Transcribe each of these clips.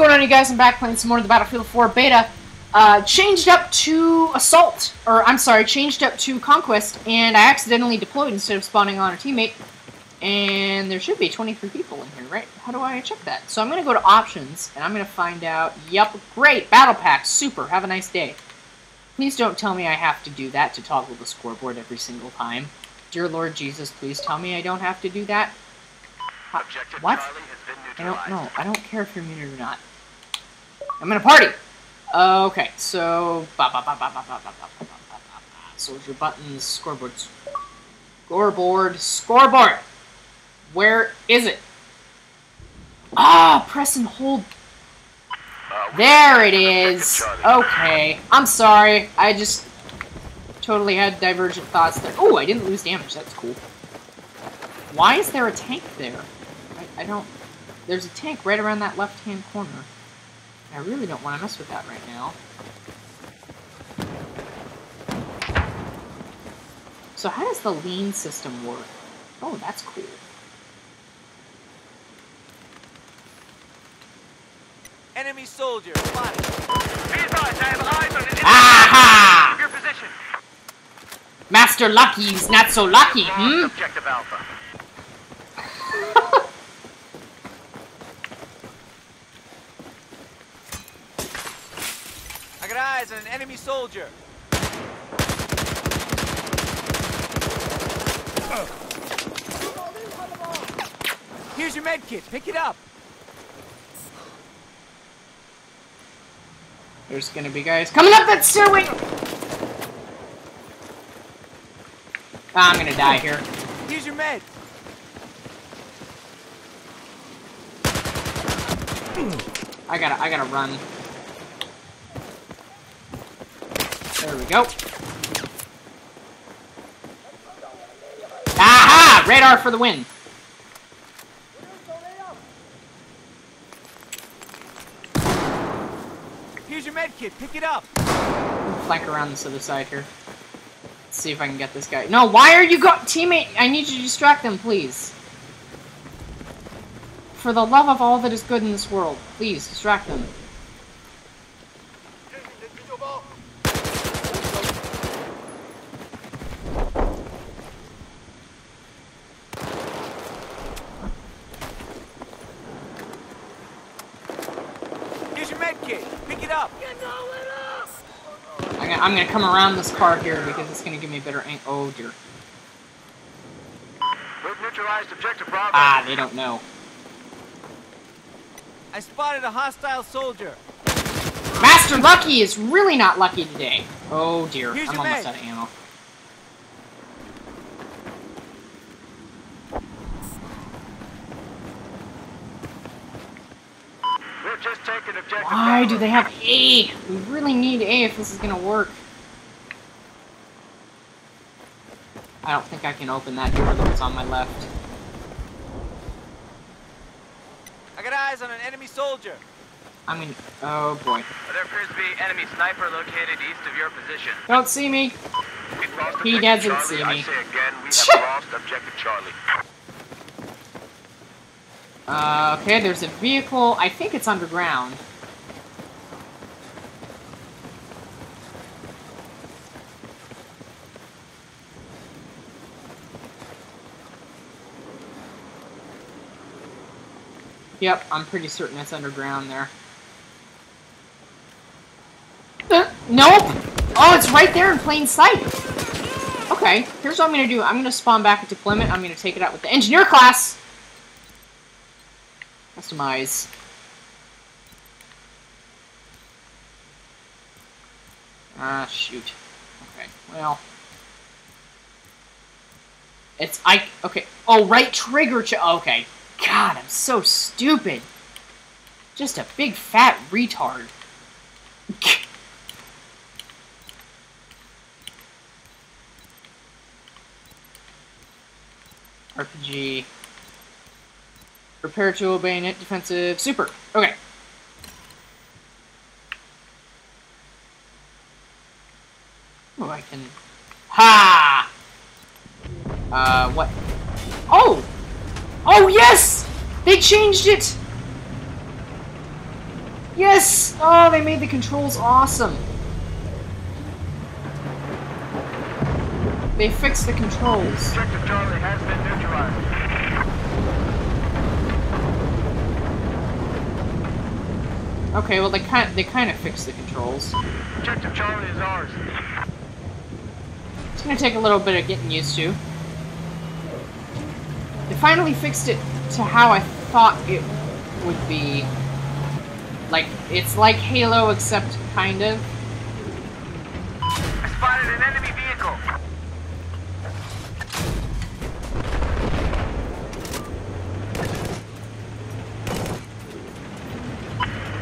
going on, you guys? I'm back playing some more of the Battlefield 4 beta. Uh, changed up to Assault, or I'm sorry, changed up to Conquest, and I accidentally deployed instead of spawning on a teammate. And there should be 23 people in here, right? How do I check that? So I'm going to go to Options, and I'm going to find out, yep, great, Battle Pack, super, have a nice day. Please don't tell me I have to do that to toggle the scoreboard every single time. Dear Lord Jesus, please tell me I don't have to do that. Ha what? I don't know. I don't care if you're muted or not. I'm in a party! Okay, so... Soldier buttons, scoreboard. Scoreboard, scoreboard! Where is it? Ah, press and hold. There it is. Okay, I'm sorry. I just totally had divergent thoughts there. Oh, I didn't lose damage. That's cool. Why is there a tank there? I, I don't... There's a tank right around that left-hand corner. I really don't want to mess with that right now. So how does the lean system work? Oh, that's cool. Enemy soldier, spotted. Be advised, I have eyes on an Aha! Your position. Master Lucky's not so lucky, hmm? Objective Alpha. Eyes on an enemy soldier. Here's your med kit. Pick it up. There's gonna be guys coming up that stairway! Ah, I'm gonna die here. Here's your med. I gotta, I gotta run. There we go. Aha! Radar for the win. Here's your med kit. Pick it up. Flank around this other side here. Let's see if I can get this guy. No, why are you go- Teammate, I need you to distract them, please. For the love of all that is good in this world, please, distract them. Here's your med kit. Pick it up. I'm gonna, I'm gonna come around this car here because it's gonna give me a better ang- Oh dear. We've neutralized objective Bravo. Ah, they don't know. I spotted a hostile soldier. Master Lucky is really not lucky today. Oh dear, Here's I'm almost mag. out of ammo. We've just taken objective Why do they have A? We really need A if this is gonna work. I don't think I can open that door that was on my left. I got eyes on an enemy soldier. I mean, oh boy. There appears to be enemy sniper located east of your position. Don't see me. He doesn't Charlie. see I me. say again, we have lost objective Charlie. Uh, okay, there's a vehicle. I think it's underground. Yep, I'm pretty certain it's underground there. Uh, nope! Oh, it's right there in plain sight! Okay, here's what I'm gonna do. I'm gonna spawn back at deployment. I'm gonna take it out with the engineer class! Customize. Ah, shoot. Okay, well. It's, I, okay. Oh, right trigger ch- okay. God, I'm so stupid. Just a big fat retard. RPG. Prepare to obey net defensive super. Okay. Oh, I can. Ha! Uh, what? Oh! Oh, yes! They changed it! Yes! Oh, they made the controls awesome. They fixed the controls. Objective Charlie has been neutralized. Okay, well they kind they kind of fixed the controls. Objective Charlie is ours. It's gonna take a little bit of getting used to. They finally fixed it to how I thought it would be. Like, it's like Halo, except kind of. I spotted an enemy vehicle.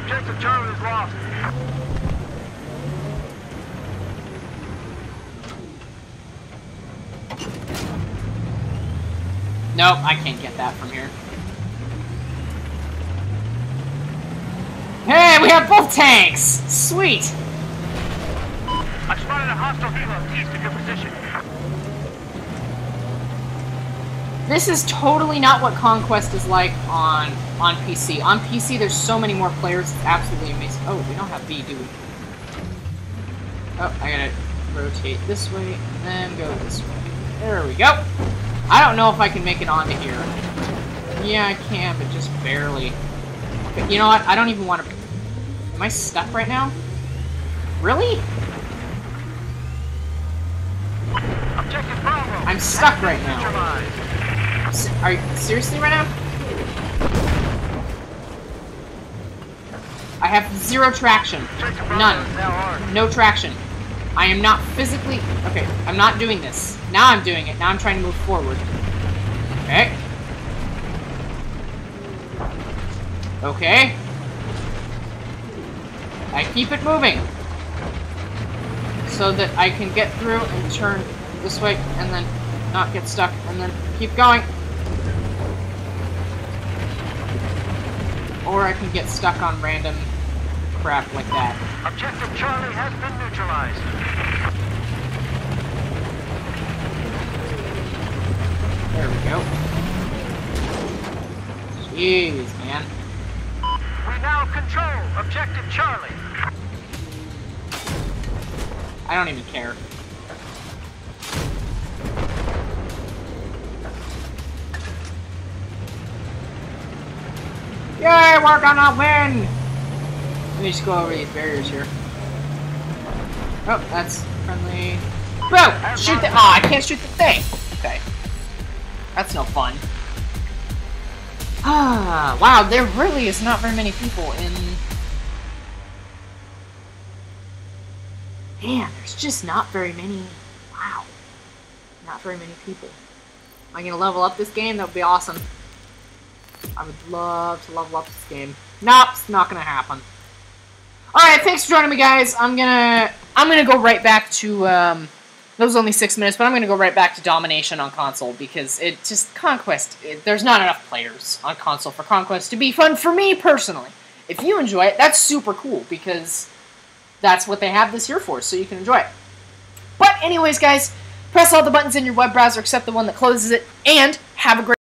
Objective Charlie is lost. Nope, I can't get that from here. Hey, we have both tanks! Sweet! I spotted a hostile helo east of your position. This is totally not what Conquest is like on on PC. On PC, there's so many more players. It's absolutely amazing. Oh, we don't have B, do we? Oh, I gotta rotate this way and then go this way. There we go. I don't know if I can make it onto here. Yeah, I can, but just barely. You know what? I don't even want to... Am I stuck right now? Really? Objective Bravo. I'm stuck right now. Are you seriously right now? I have zero traction. None. No traction. I am not physically... Okay, I'm not doing this. Now I'm doing it. Now I'm trying to move forward. Okay. Okay. I keep it moving. So that I can get through and turn this way and then not get stuck and then keep going. Or I can get stuck on random crap like that. Objective Charlie has been neutralized. There we go. Jeez, man. We now control Objective Charlie. I don't even care. Yay, we're gonna win! Let me just go over these barriers here. Oh, that's friendly. Whoa! Shoot the- Oh, I can't shoot the thing! Okay. That's no fun. Ah, wow, there really is not very many people in... Man, there's just not very many. Wow. Not very many people. Am I gonna level up this game? That would be awesome. I would love to level up this game. Nope, it's not gonna happen. Alright, thanks for joining me guys. I'm gonna I'm gonna go right back to um that was only six minutes, but I'm gonna go right back to domination on console because it just conquest it, there's not enough players on console for conquest to be fun for me personally. If you enjoy it, that's super cool because that's what they have this here for, so you can enjoy it. But anyways, guys, press all the buttons in your web browser except the one that closes it, and have a great